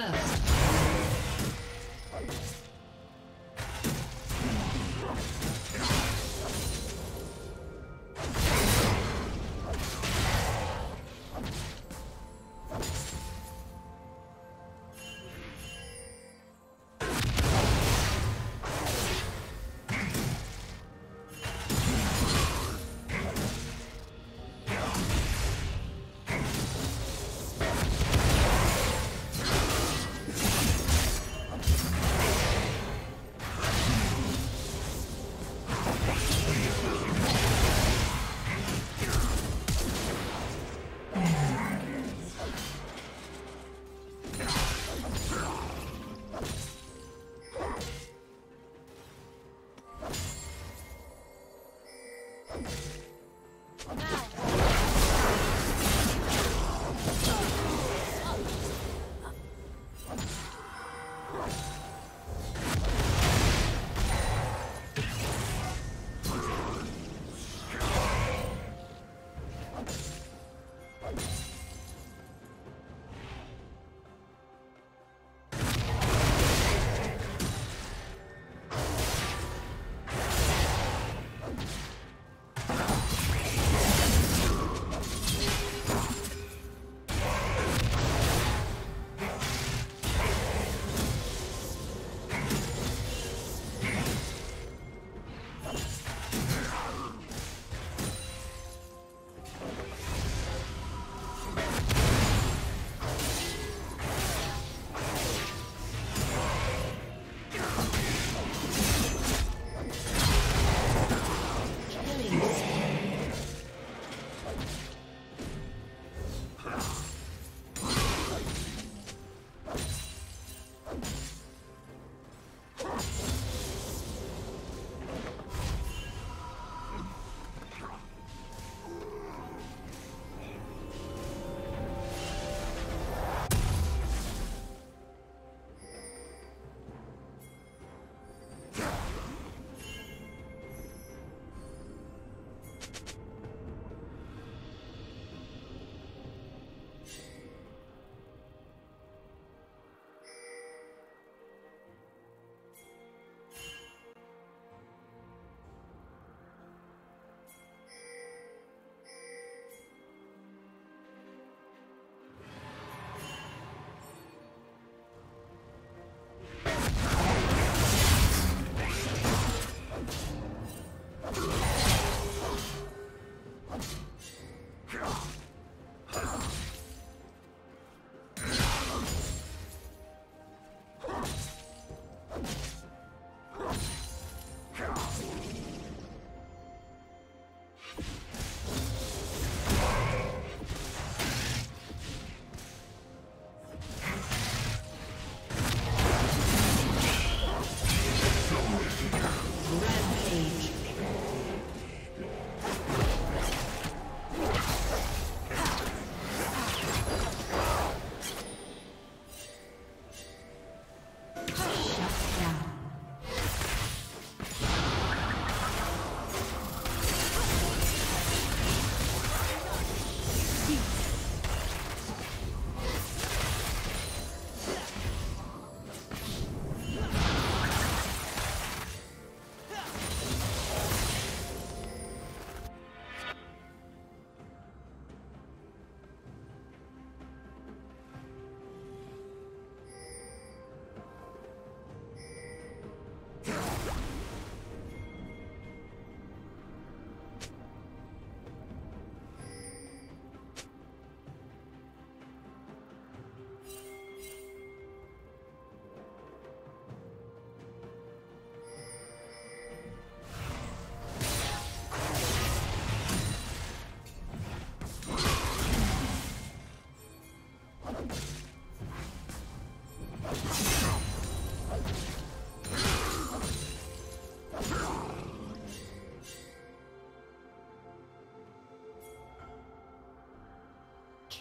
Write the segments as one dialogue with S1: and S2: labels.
S1: First.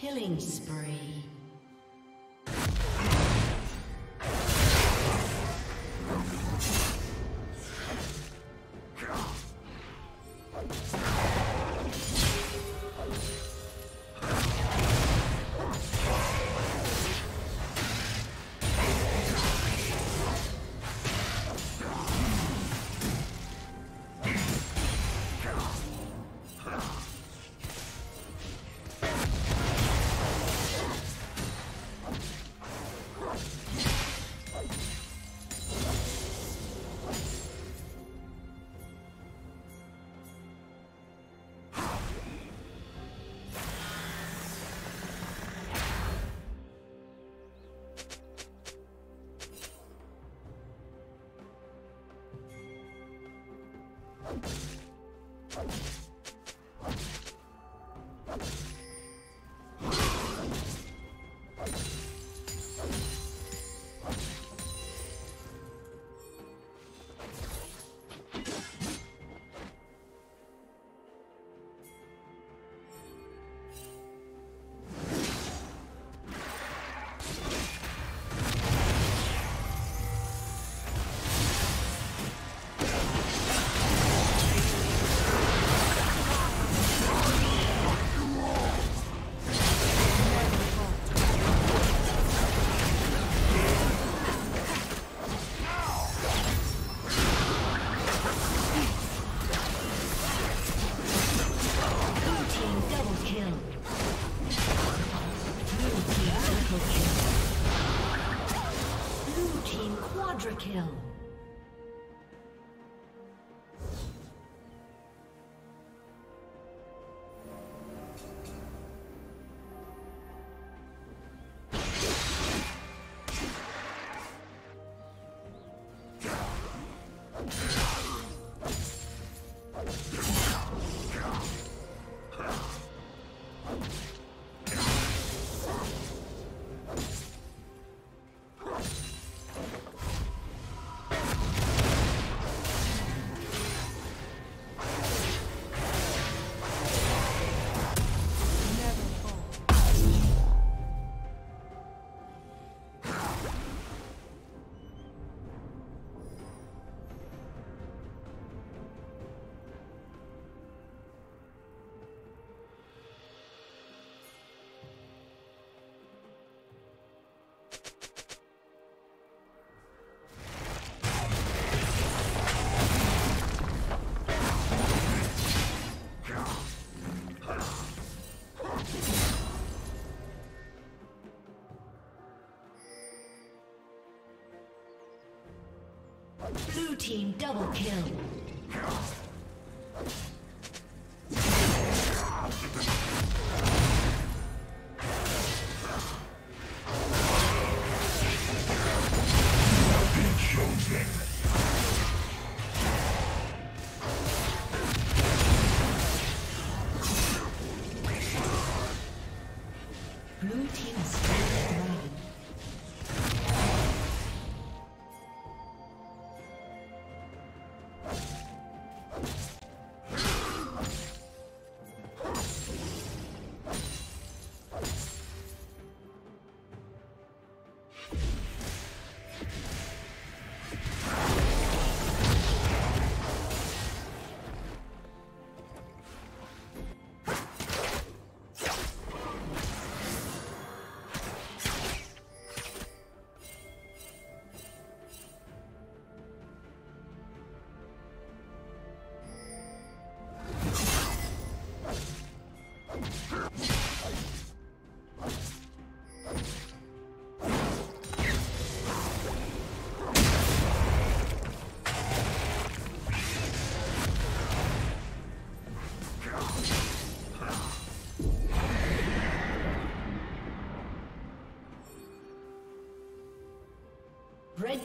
S1: Killing spree. Blue team double kill. Blue team's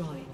S1: Destroyed.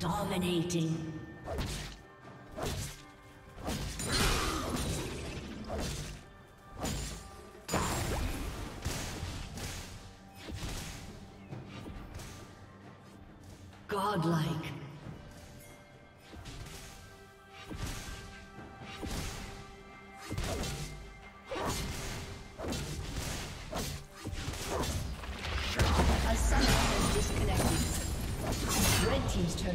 S1: Dominating.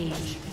S1: Rampage.